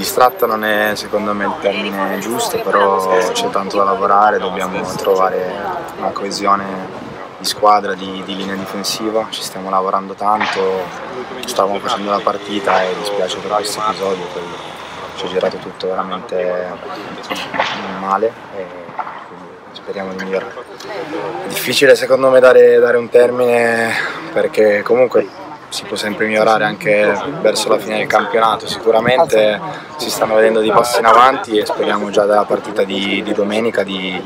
astratta non è secondo me il termine giusto, però c'è tanto da lavorare, dobbiamo trovare una coesione di squadra, di, di, linea difensiva, ci stiamo lavorando tanto, stavamo facendo la partita e dispiace per questo episodio, ci è girato tutto veramente male e speriamo di migliorare. È difficile secondo me dare, dare un termine perché comunque si può sempre migliorare anche verso la fine del campionato. Sicuramente si stanno vedendo dei passi in avanti e speriamo già dalla partita di, di domenica di,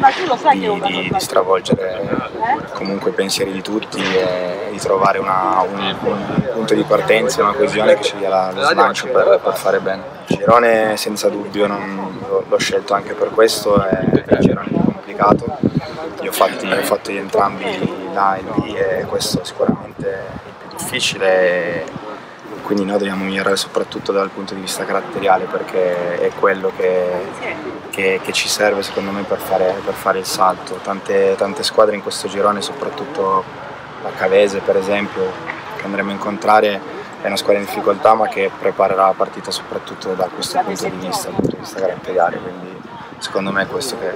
di, di, stravolgere comunque i pensieri di tutti e di trovare una, un, un, punto di partenza, una coesione che ci dia lo slancio per, per fare bene. Il girone senza dubbio non, l'ho scelto anche per questo, è un girone complicato. Io ho fatti, ho fatto entrambi là e lì e questo sicuramente difficile quindi noi dobbiamo migliorare soprattutto dal punto di vista caratteriale perché è quello che, che, che ci serve secondo me per fare, per fare il salto. Tante, tante, squadre in questo girone, soprattutto la Cavese per esempio, che andremo a incontrare, è una squadra in difficoltà ma che preparerà la partita soprattutto da questo punto di vista, dal punto di vista caratteriale, quindi secondo me è questo che,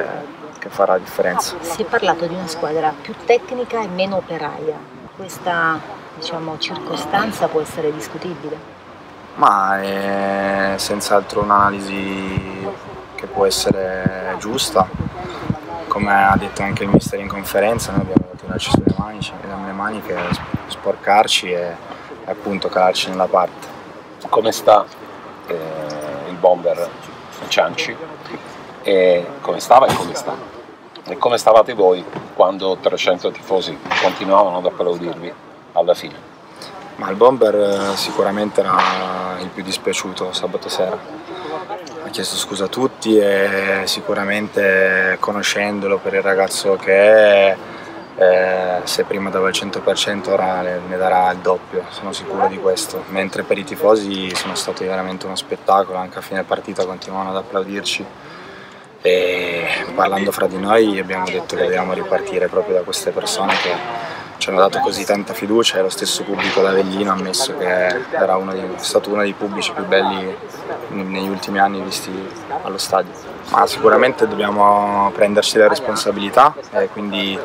che farà la differenza. Si è parlato di una squadra più tecnica e meno operaia. Questa diciamo, circostanza può essere discutibile? Ma è senz'altro un'analisi che può essere giusta. Come ha detto anche il mister in conferenza, noi dobbiamo tirarci sulle maniche, le maniche, sporcarci e, e appunto calarci nella parte. Come sta eh, il bomber Cianci? E come stava e come sta? E come stavate voi quando 300 tifosi continuavano ad applaudirvi? Alla fine. Ma il bomber eh, sicuramente era il più dispiaciuto sabato sera. Ha chiesto scusa a tutti e sicuramente conoscendolo per il ragazzo che è, eh, se prima dava il 100% ora ne darà il doppio, sono sicuro di questo. Mentre per i tifosi sono stati veramente uno spettacolo, anche a fine partita continuavano ad applaudirci e parlando fra di noi abbiamo detto che dobbiamo ripartire proprio da queste persone che ci hanno dato così tanta fiducia e lo stesso pubblico d'Avellino ha ammesso che era uno dei, stato uno dei pubblici più belli negli ultimi anni visti allo stadio. Ma sicuramente dobbiamo prenderci le responsabilità e quindi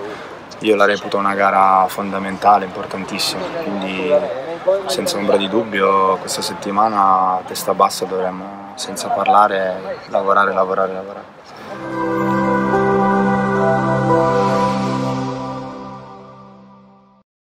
io la reputo una gara fondamentale, importantissima, quindi senza ombra di dubbio questa settimana a testa bassa dovremmo senza parlare lavorare, lavorare, lavorare.